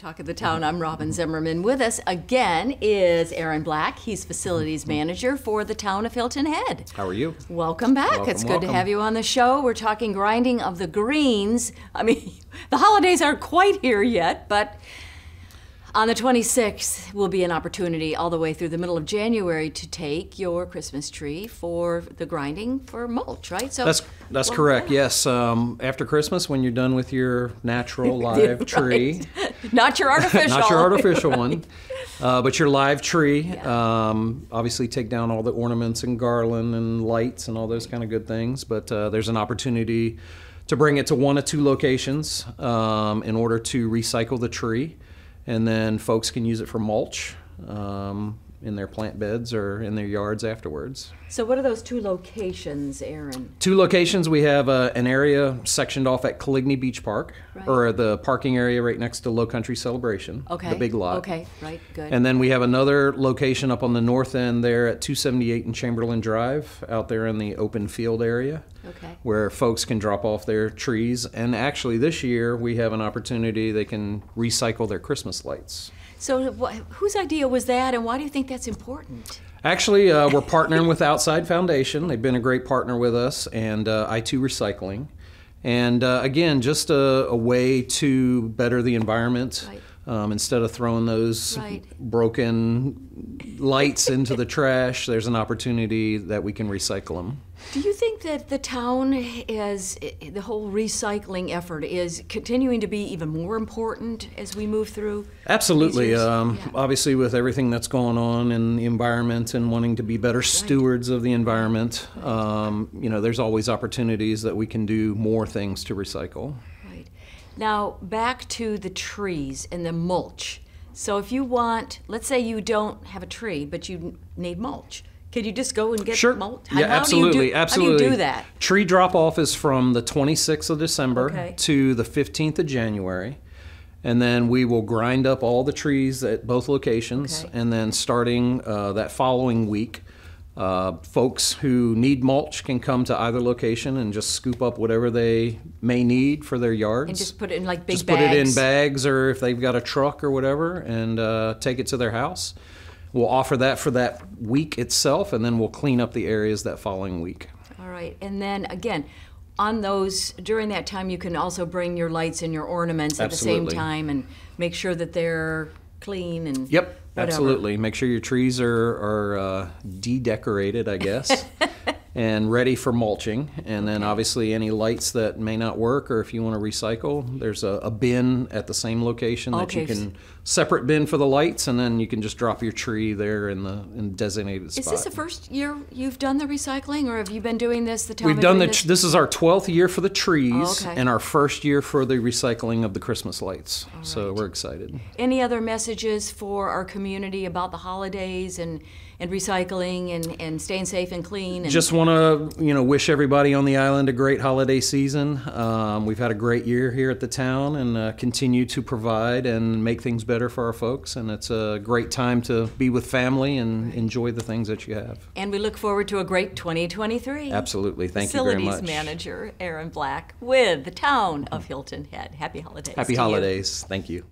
Talk of the Town. I'm Robyn Zimmerman. With us again is Aaron Black. He's facilities manager for the town of Hilton Head. How are you? Welcome back. Welcome, it's good welcome. to have you on the show. We're talking grinding of the greens. I mean, the holidays aren't quite here yet, but on the 26th will be an opportunity all the way through the middle of January to take your Christmas tree for the grinding for mulch, right? So That's that's well, correct. yeah. Yes. Um, after Christmas, when you're done with your natural live tree, Not your artificial. not your artificial one, uh, but your live tree. Yeah. Um, obviously, take down all the ornaments and garland and lights and all those kind of good things. But uh, there's an opportunity to bring it to one of two locations um, in order to recycle the tree, and then folks can use it for mulch. Um, in their plant beds or in their yards afterwards. So, what are those two locations, Aaron? Two locations. We have uh, an area sectioned off at Coligny Beach Park, Right. or the parking area right next to Lowcountry Celebration, Okay. the big lot. Okay, right, good. And then we have another location up on the north end there at 278 and Chamberlain Drive, out there in the open field area, okay. where folks can drop off their trees. And actually, this year we have an opportunity they can recycle their Christmas lights. So, wh- whose idea was that, and why do you think that's important? Actually, uh, we're partnering with Outside Foundation. They've been a great partner with us, and uh, I2 Recycling. And uh, again, just a, a way to better the environment. Right. Um, instead of throwing those Right. broken lights into the trash, there's an opportunity that we can recycle them. Do you think that the town is, the whole recycling effort is continuing to be even more important as we move through? Absolutely. Um, Yeah. Obviously, with everything that's going on in the environment and wanting to be better stewards of the environment, um, you know, there's always opportunities that we can do more things to recycle. Now, back to the trees and the mulch. So, if you want, let's say you don't have a tree, but you need mulch, could you just go and get Sure. mulch? Yeah, How absolutely. Do you do, absolutely. How do you do that? Tree drop off is from the 26th of December Okay. to the 15th of January. And then we will grind up all the trees at both locations. Okay. And then starting uh, that following week, uh, folks who need mulch can come to either location and just scoop up whatever they may need for their yards. And just put it in like big just bags? put it in bags or if they've got a truck or whatever and uh, take it to their house. We'll offer that for that week itself and then we'll clean up the areas that following week. All right, and then again, on those during that time, you can also bring your lights and your ornaments at the same time and make sure that they're clean and Yep, whatever. absolutely. Make sure your trees are, are uh, de-decorated, I guess, and ready for mulching. And then obviously any lights that may not work or if you want to recycle, there's a, a bin at the same location that you can separate bin for the lights, and then you can just drop your tree there in the in designated spot. Is this the first year you've done the recycling, or have you been doing this? The town We've done the. this? this is our twelfth year for the trees, Oh, okay. and our first year for the recycling of the Christmas lights. So we're excited. Any other messages for our community about the holidays and and recycling and, and staying safe and clean? And Just want to, you know, wish everybody on the island a great holiday season. Um, we've had a great year here at the town, and uh, continue to provide and make things better for our folks. And it's a great time to be with family and enjoy the things that you have. and we look forward to a great 2023. Absolutely. Thank you very Facilities much. manager Aaron Black with the town of Hilton Head. Happy holidays. Happy to you. holidays. Thank you.